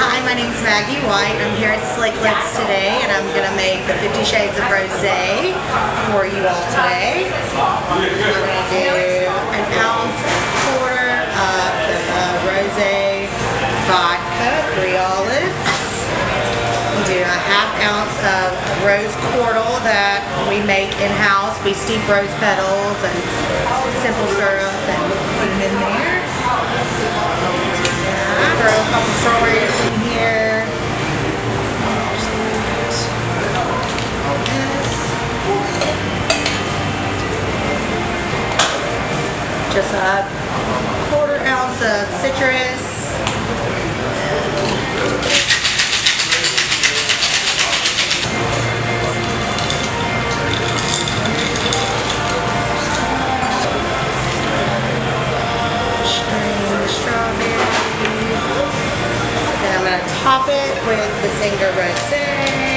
Hi, my name's Maggie White. I'm here at Slick Lips today, and I'm gonna make the Fifty Shades of Rosé for you all today. We're gonna do an ounce and a quarter of the uh, rosé vodka, three olives. Do a half ounce of rose cordial that we make in-house. We steep rose petals and simple syrup and Quarter ounce of citrus. Then I'm gonna top it with the Zinger Rosé.